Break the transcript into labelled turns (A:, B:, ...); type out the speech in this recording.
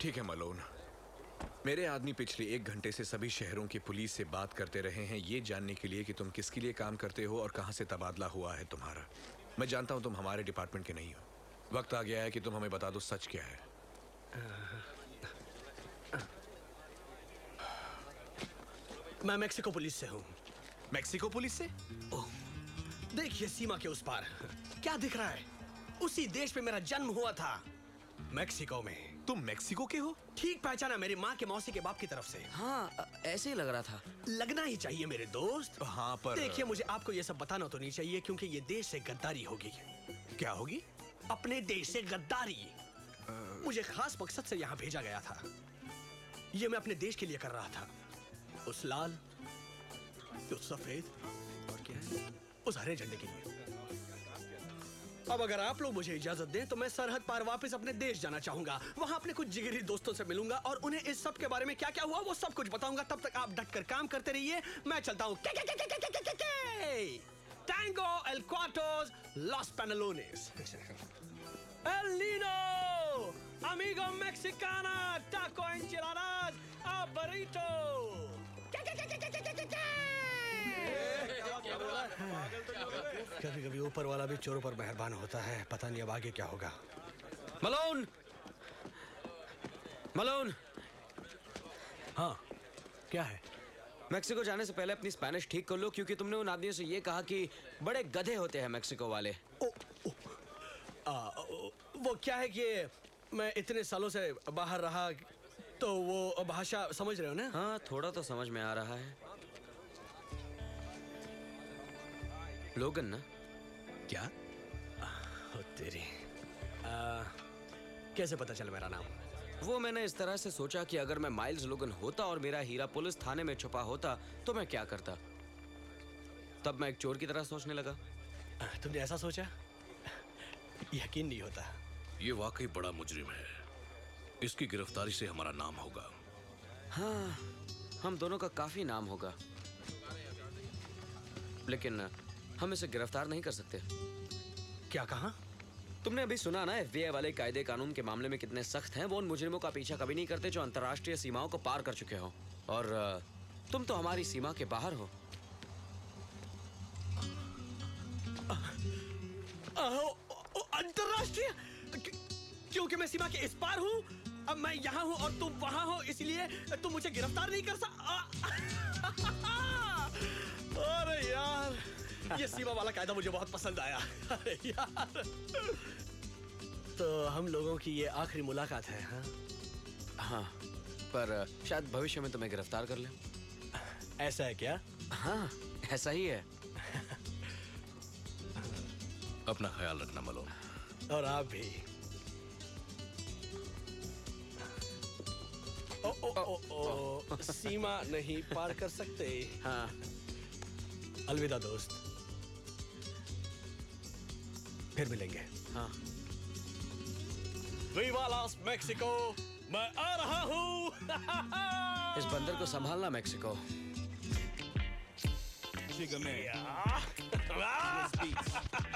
A: ठीक है मलोन। मेरे आदमी पिछले एक घंटे से सभी शहरों की पुलिस से बात करते रहे हैं ये जानने के लिए कि तुम किसके लिए काम करते हो और कहाँ से तबादला हुआ है तुम्हारा। मैं जानता हूँ तुम हमारे डिपार्टमेंट के नहीं हो। वक्त आ गया है कि तुम हमें बता दो सच क्या है।
B: मैं मेक्सिको पुलिस से हूँ।
A: मैक्सिको पुलिस से?
B: देखिए सीमा के उस पार। क्या दिख रहा है? उसी देश में मेरा जन्म हुआ था। मेक्सिको में।
A: तुम मैक्सिको के हो?
B: ठीक पहचाना मेरी माँ के मौसी के बाप की तरफ़ से।
C: हाँ ऐसे ही लग रहा था।
B: लगना ही चाहिए मेरे दोस्त।
A: हाँ पर
B: देखिए मुझे आपको ये सब बताना तो नहीं चाहिए क्योंकि ये देश से गद्दारी होगी।
A: क्या होगी?
B: अपने देश से गद्दारी। मुझे खास मकसद से यहाँ भेजा गया था। ये मैं अपने देश के लिए कर रहा था। उस लाल उस सफ़ेद और क्या है? उस हरे झंडे के लिए। अब अगर आप लोग मुझे इजाज़त दें तो मैं सरहद पार वापस अपने देश जाना चाहूँगा वहाँ अपने कुछ जिगरी दोस्तों से मिलूँगा और उन्हें इस सब के बारे में क्या क्या हुआ, वो सब कुछ बताऊँगा तब तक आप डट कर काम करते रहिए मैं चलता हूँ टैंगो लॉस! Amigo Mexicana! Taco enchiladas! A कभी कभी ऊपर वाला भी चोरों पर मेहरबान होता है। पता नहीं अब आगे क्या होगा।
C: मलोन! मलोन!
B: हाँ क्या है?
C: मेक्सिको जाने से पहले अपनी स्पेनिश ठीक कर लो क्योंकि तुमने उन आदमियों से ये कहा कि बड़े गधे होते हैं मेक्सिको वाले।
B: ओ, ओ, आ, ओ, वो क्या है कि मैं इतने सालों से बाहर रहा तो वो भाषा समझ रहे हो ना?
C: हाँ थोड़ा तो समझ में आ रहा है। लोगन ना?
A: क्या?
B: ओ तेरी। आ, कैसे पता चला मेरा नाम?
C: वो मैंने इस तरह से सोचा कि अगर मैं माइल्स लोगन होता और मेरा हीरा पुलिस थाने में छुपा होता तो मैं क्या करता? तब मैं एक चोर की तरह सोचने लगा।
B: तुमने ऐसा सोचा? यकीन नहीं होता।
D: ये वाकई बड़ा मुजरिम है। इसकी गिरफ्तारी से हमारा नाम होगा।
C: हाँ हम दोनों का काफ़ी नाम होगा। लेकिन हम इसे गिरफ़्तार नहीं कर सकते।
B: क्या कहा?
C: तुमने अभी सुना ना एफबीआई वाले कायदे कानून के मामले में कितने सख्त हैं? वो उन मुजरिमों का पीछा कभी नहीं करते जो अंतर्राष्ट्रीय सीमाओं को पार कर चुके हो। और तुम तो हमारी सीमा के बाहर हो।
B: अंतर्राष्ट्रीय? क्योंकि मैं सीमा के इस पार हूँ अब मैं यहाँ हूँ और तुम वहाँ हो इसलिए तुम मुझे गिरफ़्तार नहीं कर सक अरे यार! ये सीमा वाला कायदा मुझे बहुत पसंद आया। अरे यार। तो हम लोगों की ये आखिरी मुलाकात है हाँ?
C: हाँ पर शायद भविष्य में तुम्हें गिरफ़्तार कर ले।
B: ऐसा है क्या?
C: हाँ ऐसा ही है।
D: अपना ख्याल रखना मलोन
B: और आप भी। ओ ओ ओ ओ। सीमा नहीं पार कर सकते।
C: हाँ।
B: अलविदा दोस्त। फिर मिलेंगे
C: हाँ
B: मेक्सिको मैं आ रहा हूँ
C: इस बंदर को संभालना मेक्सिको
E: Jigga man.
B: Ah!